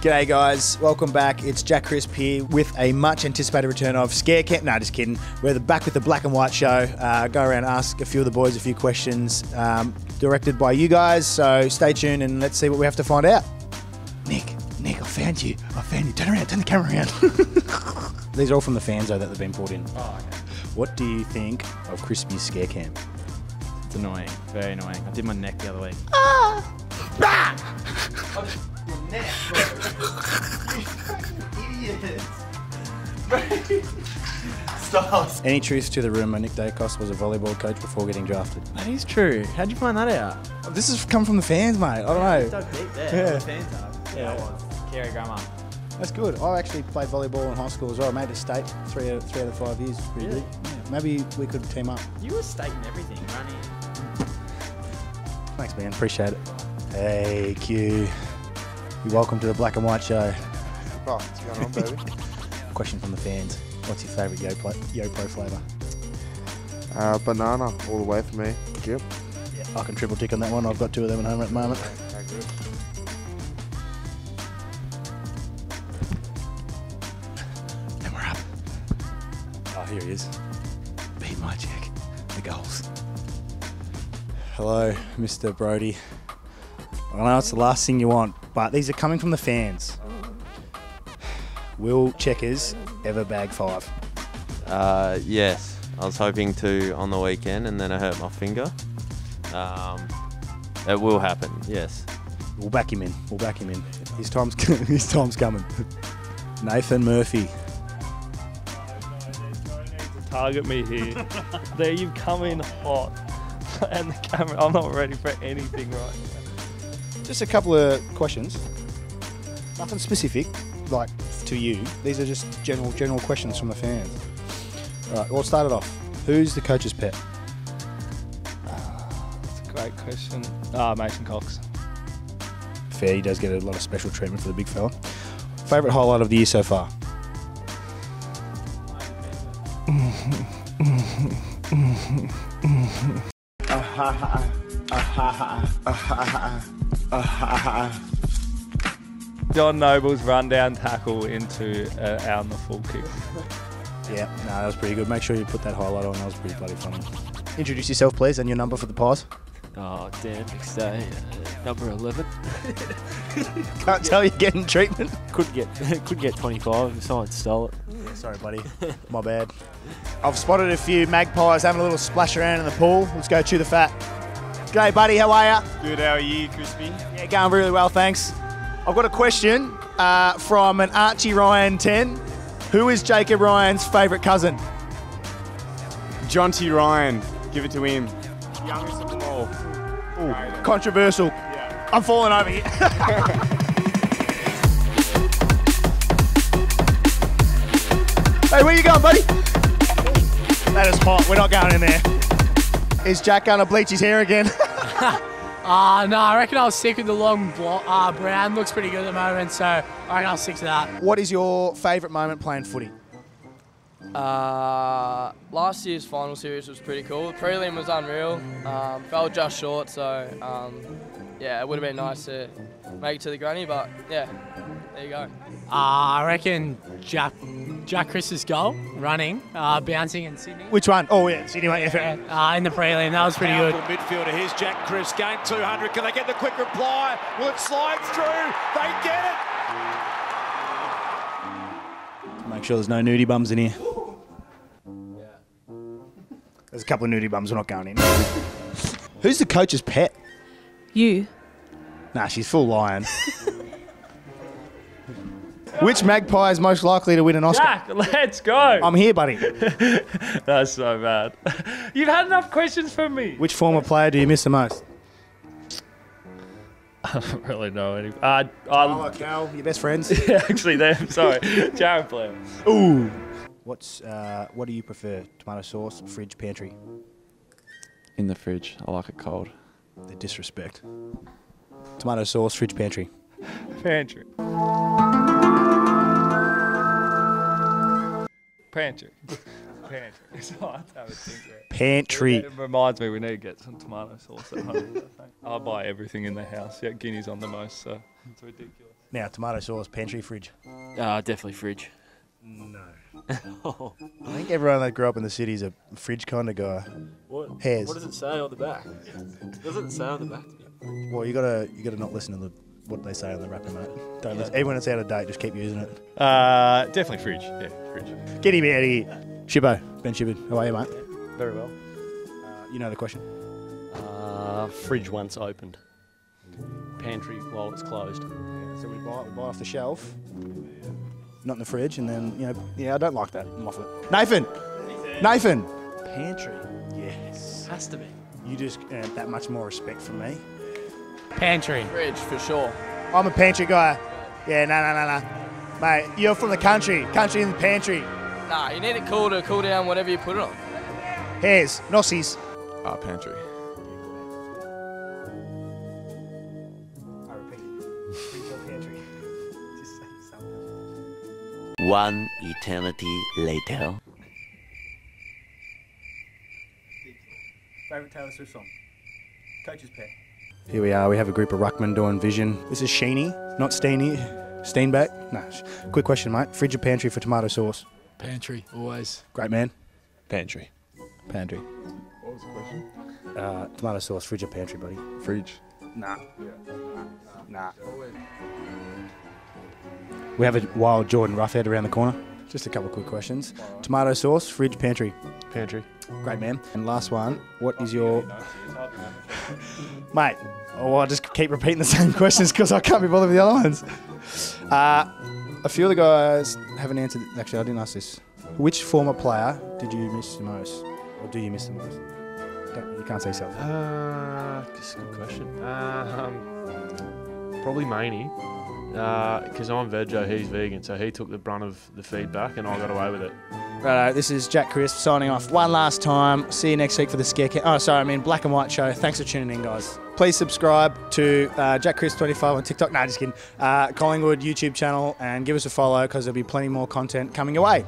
G'day, guys. Welcome back. It's Jack Crisp here with a much anticipated return of Scare Camp. No, just kidding. We're back with the black and white show. Uh, go around, ask a few of the boys a few questions, um, directed by you guys. So stay tuned and let's see what we have to find out. Nick, Nick, I found you. I found you. Turn around. Turn the camera around. These are all from the fans, though, that they've been pulled in. Oh, okay. What do you think of Crispy's Scare Camp? It's annoying. Very annoying. I did my neck the other week. Any truth to the rumour Nick Daicos was a volleyball coach before getting drafted? That is true. How'd you find that out? This has come from the fans, mate. I don't know. Dug deep there. Yeah. The fans have. Yeah, it was. Carey Grammar. That's good. I actually played volleyball in high school as well. I made it state three out of, three out of five years. Pretty Really? good. Yeah, maybe we could team up. You were state and everything, running. Thanks, man. Appreciate it. Hey, Q. You're welcome to the Black and White Show. Oh, what's going on, baby? Question from the fans. What's your favourite Yo, Pla- Yo Pro flavour? uh, banana, all the way for me. Yep. Yeah, I can triple tick on that one. I've got two of them at home at the moment. And we're up. Oh, here he is. Beat my check. The goals. Hello, Mr. Brody. I know it's the last thing you want, but these are coming from the fans. Will Checkers ever bag five? Uh, yes, I was hoping to on the weekend, and then I hurt my finger. Um, it will happen. Yes. We'll back him in. We'll back him in. His time's his time's coming. Nathan Murphy. target me here. there you come in hot. And the camera, I'm not ready for anything right now. Just a couple of questions. Nothing specific, like to you. These are just general general questions from the fans. All right, we'll start it off. Who's the coach's pet? That's a great question. Ah, Mason Cox. Fair, he does get a lot of special treatment for the big fella. Favorite highlight of the year so far? John Noble's rundown tackle into uh, out on the full kick. Yeah, no, that was pretty good. Make sure you put that highlight on. That was pretty bloody funny. Introduce yourself, please, and your number for the pies. Oh, Dan McStay, uh, number 11. Can't tell you're getting treatment. Could get could get 25 if someone stole it. Sorry, buddy. My bad. I've spotted a few magpies having a little splash around in the pool. Let's go chew the fat. G'day, buddy. How are you? Good, how are you, Crispy? Yeah, going really well, thanks. I've got a question uh, from an Archie Ryan 10. Who is Jakob Ryan's favourite cousin? John T. Ryan, give it to him. Youngest of them all. Ooh, controversial. I'm falling over here. hey, where you going, buddy? That is hot. We're not going in there. Is Jack going to bleach his hair again? Ah, no, I reckon I'll stick with the long blo- uh, brown. Looks pretty good at the moment, so I reckon I'll stick to that. what is your favourite moment playing footy? Uh, last year's final series was pretty cool. Prelim was unreal. Um, fell just short, so um, yeah, it would have been nice to make it to the granny, but yeah, there you go. Uh, I reckon Jack Jack Crisp's goal, running, uh, bouncing in Sydney. Which one? Oh, yeah, Sydney, mate. Yeah, fair. Uh, in the prelim, that was pretty good. Powerful midfielder. Here's Jack Chris. Game 200. Can they get the quick reply? Will it slide through? They get it. Make sure there's no nudie bums in here. There's a couple of nudie bums. We're not going in. Who's the coach's pet? You. Nah, she's full lion. Which magpie is most likely to win an Oscar? Jack, let's go. I'm here, buddy. That's so bad. You've had enough questions from me. Which former player do you miss the most? I don't really know any. Uh, I, Cal, your best friends. yeah, actually, them. Sorry, Jarryd Blair. Ooh. What's uh, what do you prefer? Tomato sauce, fridge, pantry? In the fridge. I like it cold. The disrespect. Tomato sauce, fridge, pantry. Pantry. Pantry. pantry. So I have to have a think there. Pantry. It reminds me we need to get some tomato sauce at home. I think. Buy everything in the house. Yeah, guineas on the most, so it's ridiculous. Now, tomato sauce, pantry, fridge. Uh, definitely fridge. No. oh. I think everyone that grew up in the city is a fridge kind of guy. What? Hairs. What does it say on the back? Doesn't it say on the back? Well, you gotta you gotta not listen to the what they say on the wrapper, mate. Don't listen. Even when it's out of date, just keep using it. Uh, definitely fridge. Yeah, fridge. Get him out of here. Shibbo, Ben Shibbard, how are you, mate? Very well. Uh, you know the question. Uh, fridge once opened. Pantry while it's closed. So we buy, we buy off the shelf, not in the fridge, and then, you know, yeah, I don't like that. I'm off it. Nathan! Nathan! Pantry. Yes. Has to be. You just earned that much more respect from me. Pantry. Fridge, for sure. I'm a pantry guy. Yeah, no, no, no, no. Mate, you're from the country. Country in the pantry. Nah, you need it cool to cool down whatever you put it on. Hairs, nossies. Ah, pantry. I repeat. pantry. Just say something. One eternity later. Favourite Taylor Swift song? Coach's pet. Here we are. We have a group of ruckmen doing vision. This is Sheeny, not Steeny. Steenbeck. No. sh- Quick question, mate. Fridge or pantry for tomato sauce? Pantry, always. Great man. Pantry. Pantry. What was the question? Uh, tomato sauce, fridge or pantry, buddy? Fridge. Nah. Nah. We have a wild Jordan Roughead around the corner. Just a couple of quick questions. Tomato sauce, fridge, pantry. Pantry. Great man. And last one. What is your mate? Oh, I'll just keep repeating the same questions because I can't be bothered with the other ones. Uh, a few of the guys haven't answered. Actually, I didn't ask this. Which former player did you miss the most, or do you miss the most? Don't, you can't say yourself. Uh, that's a good question. Um, probably Maney. Because I'm veggie, he's vegan, so he took the brunt of the feedback and I got away with it. Righto, this is Jack Crisp signing off one last time. See you next week for the Scare Ca- Oh, sorry, I mean Black and White Show. Thanks for tuning in, guys. Please subscribe to uh, Jack Crisp25 on TikTok. No, just kidding. Uh, Collingwood YouTube channel and give us a follow because there'll be plenty more content coming your way.